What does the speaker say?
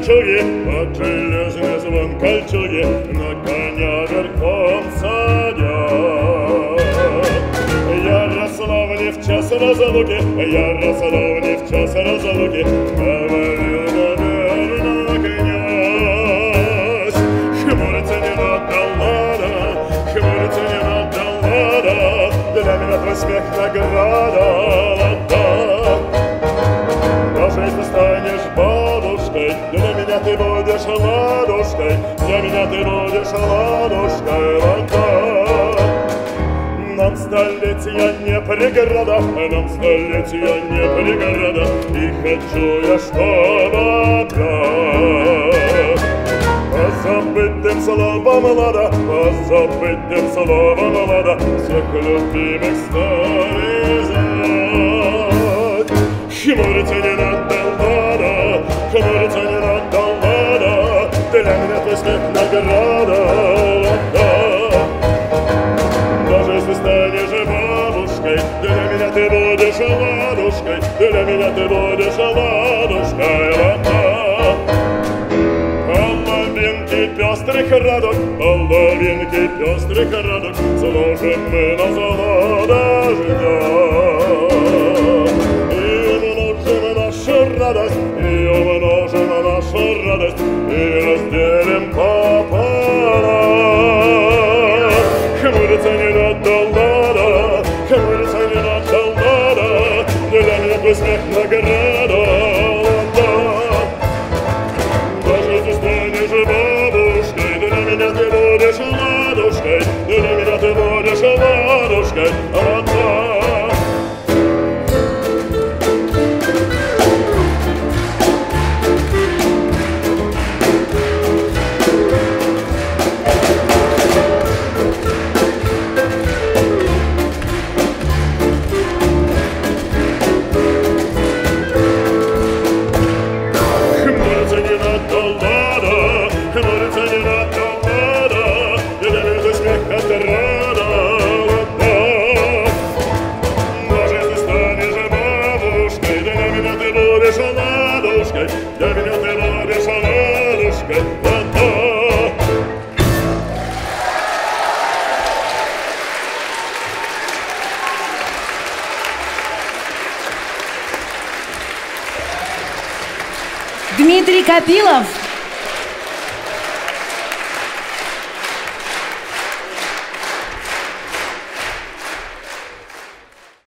под железный звон кольчуги на коня верхом садят. Ярослав в час разлуки, Ярослав в час разлуки, говорил наверно князь. Хмурится не надо, ладно, хмурится не надо, ладно, для меня твой смех награда, Даже если станешь бабушкой, ты будешь ладушкой, для меня ты будешь ладушкой, ладно. Нам столетия не преграда, нам столетия не преграда, И хочу я, чтобы опять По забытым словам лада, по забытым словам лада Всех любимых стали знать Хмуриться не надо, будешь ладушкой, для меня ты будешь ладушкой, ладно. Половинки пестрых радуг, половинки пестрых радуг, сложим мы на золо дождя. И умножим нашу радость, и умножим нашу радость, для меня твой смех награда, Дмитрий Копилов.